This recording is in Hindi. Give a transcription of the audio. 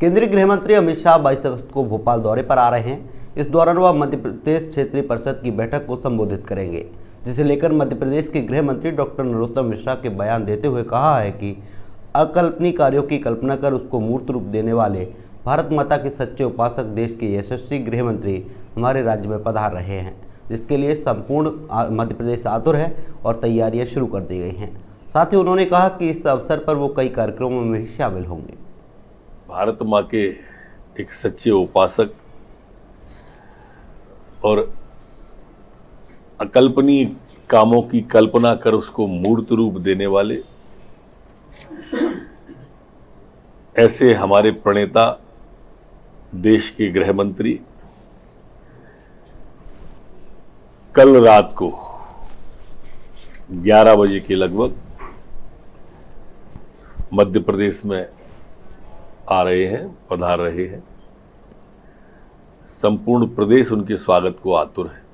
केंद्रीय गृह मंत्री अमित शाह 22 अगस्त को भोपाल दौरे पर आ रहे हैं। इस दौरान वह मध्य प्रदेश क्षेत्रीय परिषद की बैठक को संबोधित करेंगे, जिसे लेकर मध्य प्रदेश के गृह मंत्री डॉक्टर नरोत्तम मिश्रा के बयान देते हुए कहा है कि अकल्पनीय कार्यों की कल्पना कर उसको मूर्त रूप देने वाले भारत माता के सच्चे उपासक देश के यशस्वी गृह मंत्री हमारे राज्य में पधार रहे हैं, जिसके लिए संपूर्ण मध्य प्रदेश आतुर है और तैयारियाँ शुरू कर दी गई हैं। साथ ही उन्होंने कहा कि इस अवसर पर वो कई कार्यक्रमों में शामिल होंगे। भारत माँ के एक सच्चे उपासक और अकल्पनीय कामों की कल्पना कर उसको मूर्त रूप देने वाले, ऐसे हमारे प्रणेता, देश के गृह मंत्री, कल रात को 11 बजे के लगभग मध्य प्रदेश में आ रहे हैं पधार रहे हैं। संपूर्ण प्रदेश उनके स्वागत को आतुर है।